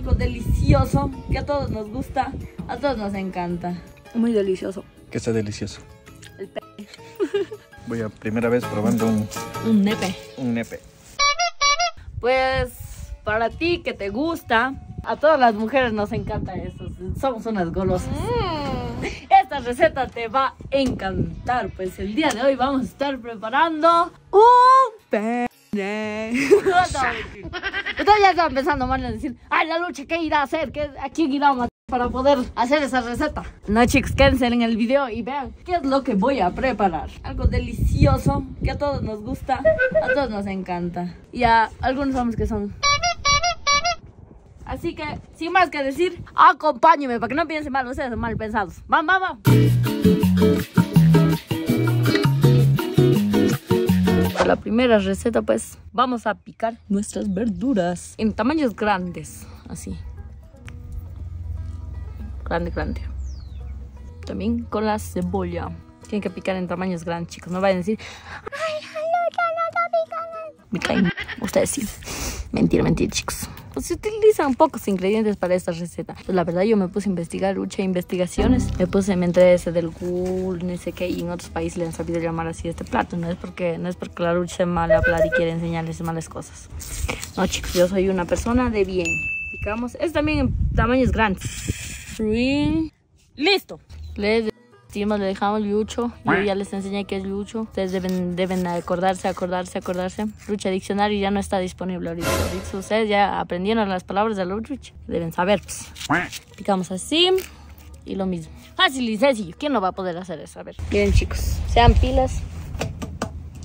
algo delicioso que a todos nos gusta, a todos nos encanta. Muy delicioso. Que está delicioso. El pe Voy a primera vez probando un, un nepe. un nepe. Pues para ti que te gusta, a todas las mujeres nos encanta eso. Somos unas golosas. Esta receta te va a encantar. Pues el día de hoy vamos a estar preparando un pene. Ustedes ya están pensando mal en decir, ay, la lucha, ¿qué irá a hacer? ¿Qué, ¿A quién irá a matar para poder hacer esa receta? No, chicos, quédense en el video y vean qué es lo que voy a preparar. Algo delicioso que a todos nos gusta, a todos nos encanta. Y a algunos hombres que son Así que, sin más que decir, acompáñenme para que no piensen mal, ustedes son mal pensados. ¡Vamos, vamos! La primera receta, pues, vamos a picar nuestras verduras en tamaños grandes, así. Grande, grande. También con la cebolla. Tienen que picar en tamaños grandes, chicos. No vayan a decir, ¡ay, no está picando! Me caen. Ustedes sí. Mentira, mentira, chicos. Pues se utilizan pocos ingredientes para esta receta. Pues la verdad yo me puse a investigar, lucha investigaciones. Me puse, me entré ese del Google, no sé qué, y en otros países le han sabido llamar así este plato. No es porque, no es porque la lucha es mala hablar y quiere enseñarles malas cosas. No, chicos, yo soy una persona de bien. Picamos. Es también en tamaños grandes. Listo. Le le dejamos lucho. Yo ya les enseñé qué es lucho. Ustedes deben, deben acordarse, acordarse, acordarse. Lucha diccionario ya no está disponible ahorita. ustedes ya aprendieron las palabras de lucha. Deben saber. Pues. Picamos así. Y lo mismo. Fácil y sencillo. ¿Quién no va a poder hacer eso? A ver. Miren chicos. Sean pilas.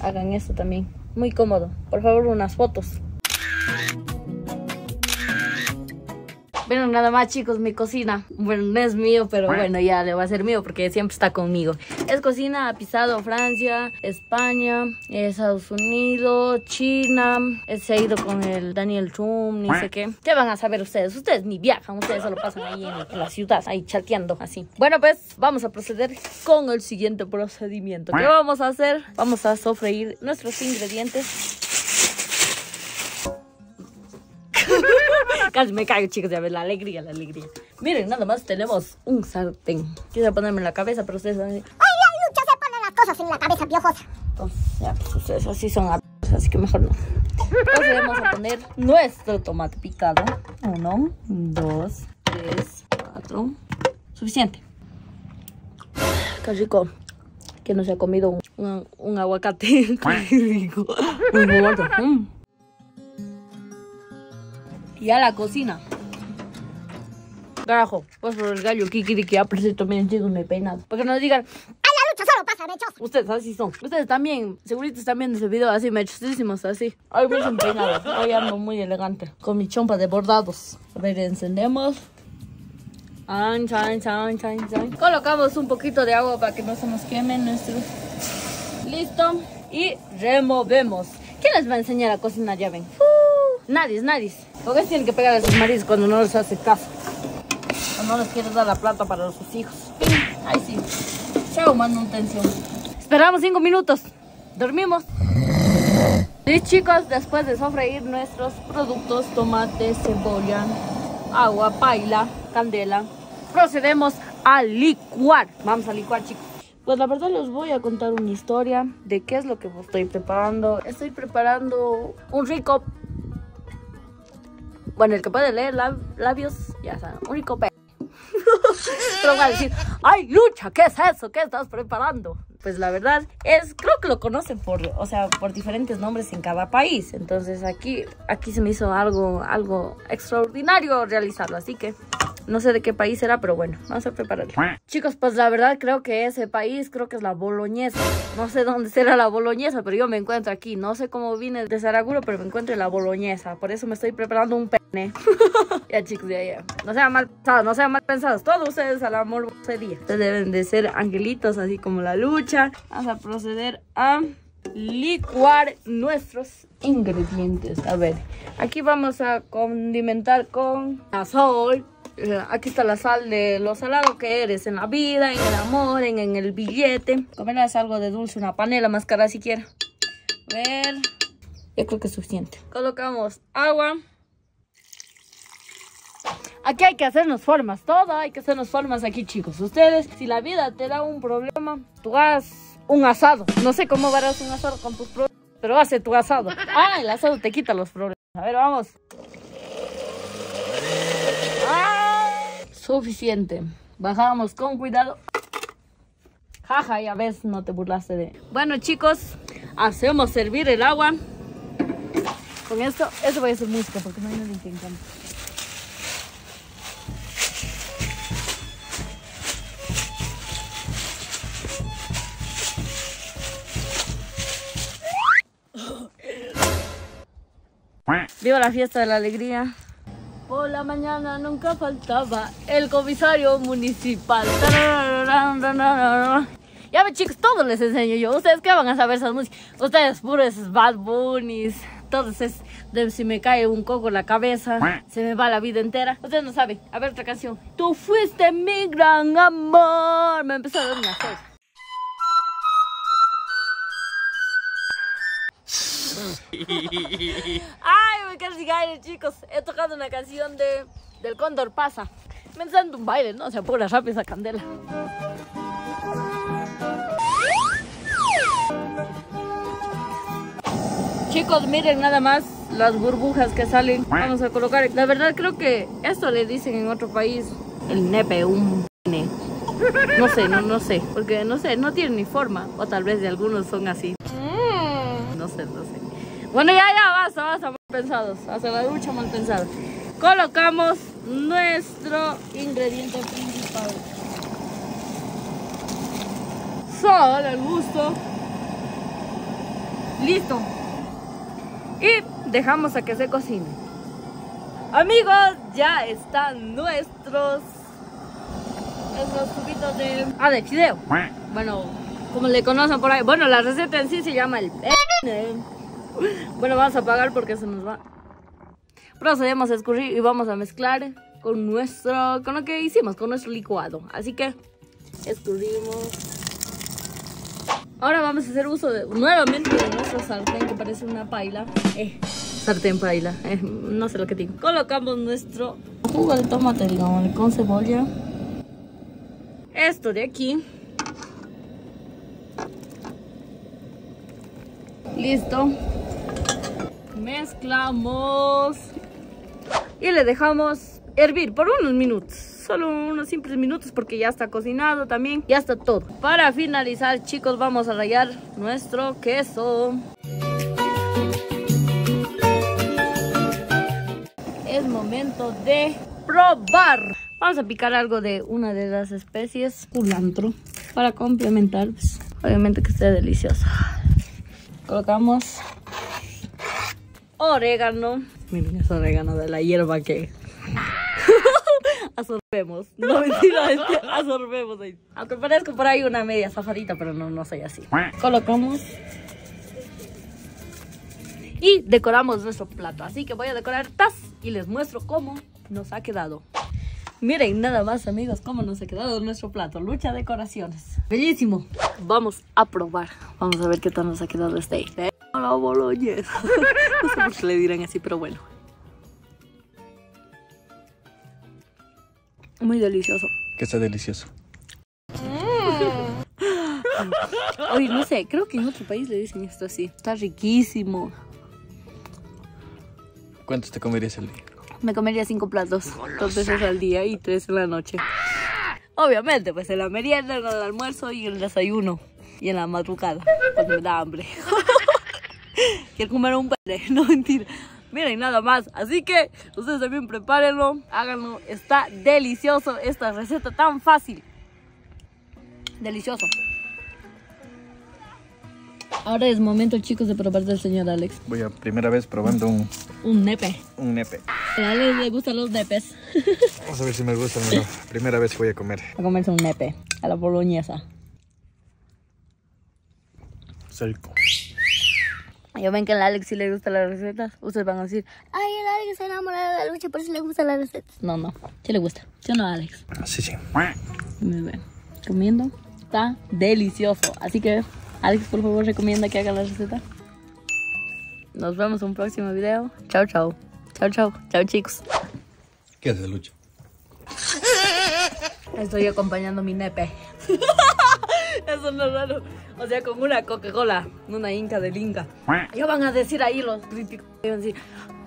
Hagan esto también. Muy cómodo. Por favor, unas fotos. Bueno, nada más chicos, mi cocina. Bueno, no es mío, pero bueno, ya le va a ser mío porque siempre está conmigo. Es cocina, ha pisado Francia, España, Estados Unidos, China. Se ha ido con el Daniel Trump, ni sé qué. ¿Qué van a saber ustedes? Ustedes ni viajan, ustedes solo pasan ahí en la ciudad, ahí chateando así. Bueno, pues vamos a proceder con el siguiente procedimiento. ¿Qué vamos a hacer? Vamos a sofreír nuestros ingredientes. Casi me caigo, chicos, ya ven, la alegría, la alegría. Miren, nada más tenemos un sartén. Quise ponerme en la cabeza, pero ustedes van a decir, ¡Ay, la lucha se ponen las cosas en la cabeza piojosa! Entonces, ya, pues ustedes así son, a- así que mejor no. Entonces vamos a poner nuestro tomate picado. Uno, dos, tres, cuatro. Suficiente. Qué rico. Que no se ha comido un, un- un aguacate. Qué rico. Muy gordo. Y a la cocina. Carajo, pues por el gallo kikiriki, ya presento también chicos me peinado. Para que no digan, ¡Ay, la lucha solo pasa mechoso! Ustedes así son. Ustedes también, segurito están viendo ese video así, mechosísimos, así. Ay, muy empeinados. Hoy ando muy elegante. Con mi chompa de bordados. A ver, encendemos. Chan, chan, chan, chan, chan. Colocamos un poquito de agua para que no se nos queme nuestro. Listo. Y removemos. ¿Quién les va a enseñar a cocinar? Ya ven. Nadie, nadie. ¿Por qué tienen que pegar a sus maridos cuando no les hace caso? O no les quieres dar la plata para sus hijos. Ay, sí. Chao, manutención. Esperamos cinco minutos. Dormimos. Y chicos, después de sofreír nuestros productos, tomate, cebolla, agua, paila, candela, procedemos a licuar. Vamos a licuar, chicos. Pues la verdad les voy a contar una historia de qué es lo que estoy preparando. Estoy preparando un rico... Bueno, el que puede leer lab- labios, ya saben, un rico pe... Pero va a decir, ¡ay, lucha! ¿Qué es eso? ¿Qué estás preparando? Pues la verdad es, creo que lo conocen por, o sea, por diferentes nombres en cada país. Entonces aquí, aquí se me hizo algo, algo extraordinario realizarlo. Así que no sé de qué país será, pero bueno, vamos a prepararlo. Chicos, pues la verdad creo que ese país, creo que es la boloñesa. No sé dónde será la boloñesa, pero yo me encuentro aquí. No sé cómo vine de Saraguro, pero me encuentro en la boloñesa. Por eso me estoy preparando un pene. ya chicos, ya, ya. No sean mal pensados, no sean mal pensados. Todos ustedes al amor sería. Ustedes deben de ser angelitos, así como la lucha. Vamos a proceder a licuar nuestros ingredientes. A ver, aquí vamos a condimentar con sal. Eh, Aquí está la sal de lo salado que eres en la vida, en el amor, en, en el billete. Comerás algo de dulce, una panela más cara siquiera. A ver, yo creo que es suficiente. Colocamos agua. Aquí hay que hacernos formas, todo hay que hacernos formas aquí, chicos. Ustedes, si la vida te da un problema, tú haz un asado. No sé cómo harás un asado con tus problemas, pero hace tu asado. Ah, el asado te quita los problemas. A ver, vamos. Ah, suficiente. Bajamos con cuidado. Jaja, ya ves, no te burlaste de... Bueno, chicos, hacemos servir el agua. Con esto, eso voy a hacer música porque no hay nadie que encanta. Viva la fiesta de la alegría. Por la mañana nunca faltaba el comisario municipal. Ya ven chicos, todo les enseño yo. ¿Ustedes qué van a saber esas músicas? Ustedes puros Bad Bunnies. Entonces, de, si me cae un coco en la cabeza, se me va la vida entera. Ustedes no saben. A ver otra canción. Tú fuiste mi gran amor. Me empezó a dar una sed. Ay, me casi aire, chicos. He tocado una canción de del Cóndor Pasa. Me encanta un baile, ¿no? Se apura rápido esa candela. Chicos, miren nada más las burbujas que salen. Vamos a colocar. La verdad creo que esto le dicen en otro país el nepe, un. No sé, no, no sé. Porque no sé, no tiene ni forma. O tal vez de algunos son así. No sé, no sé. Bueno, ya, ya, basta, basta, mal pensados. Hacia la ducha mal pensado. Colocamos nuestro ingrediente principal. Sal al gusto. Listo. Y dejamos a que se cocine. Amigos, ya están nuestros nuestros cubitos de ah de fideo. Bueno, como le conocen por ahí. Bueno, la receta en sí se llama el pene. Bueno, vamos a apagar porque se nos va. Procedemos a escurrir y vamos a mezclar con nuestro, con lo que hicimos, con nuestro licuado. Así que escurrimos. Ahora vamos a hacer uso de, nuevamente de nuestro sartén que parece una paila. Eh, sartén paila, eh, no sé lo que digo. Colocamos nuestro jugo de tomate, digamos, con cebolla. Esto de aquí. Listo. Mezclamos. Y le dejamos hervir por unos minutos. Solo unos simples minutos porque ya está cocinado también. Ya está todo. Para finalizar, chicos, vamos a rallar nuestro queso. Es momento de probar. Vamos a picar algo de una de las especies, culantro, para complementar, pues, obviamente que esté delicioso. Colocamos orégano. Miren, es orégano de la hierba que absorbemos. No mentira, es que absorbemos. Aunque parezco por ahí una media zafadita, pero no, no soy así. Colocamos y decoramos nuestro plato. Así que voy a decorar tas y les muestro cómo nos ha quedado. Miren nada más amigos cómo nos ha quedado nuestro plato. Lucha decoraciones. Bellísimo. Vamos a probar. Vamos a ver qué tal nos ha quedado este. La boloñesa. No sé por qué le dirán así, pero bueno. Muy delicioso. Que está delicioso. Oye, no sé, creo que en otro país le dicen esto así. Está riquísimo. ¿Cuántos te comerías al día? Me comería cinco platos, dos veces al día y tres en la noche. Obviamente, pues en la merienda, en el almuerzo y en el desayuno. Y en la madrugada, cuando me da hambre. Quiero comer un pene, no mentira. Miren, nada más. Así que ustedes también prepárenlo, háganlo. Está delicioso esta receta tan fácil. Delicioso. Ahora es momento, chicos, de probar del señor Alex. Voy a primera vez probando un, Un nepe. un nepe. A Alex le gustan los nepes. Vamos a ver si me gusta o no. Primera vez voy a comer. A comerse un nepe. A la boloñesa. Cerco. Ya ven que a Alex sí le gustan las recetas. Ustedes van a decir, Ay, el Alex se enamora de la lucha, por eso le gustan las recetas. no, no. Sí le gusta. ¿Sí o no, Alex? Ah, Sí, sí. Muy bien. Comiendo. Está delicioso. Así que, Alex, por favor, recomienda que haga la receta. Nos vemos en un próximo video. Chao, chao. Chao, chao. Chao, chicos. ¿Qué haces, Lucho? Estoy acompañando a mi nepe. Eso no es raro. O sea, con una Coca-Cola, una inca del Inca. Ya van a decir ahí los críticos. Van a decir,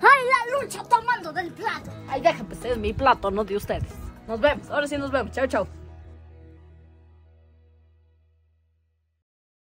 ¡Ay, la lucha tomando del plato! ay, déjame, pues es mi plato, no de ustedes. Nos vemos, ahora sí nos vemos. Chao, chao.